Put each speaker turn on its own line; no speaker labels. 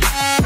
Bye.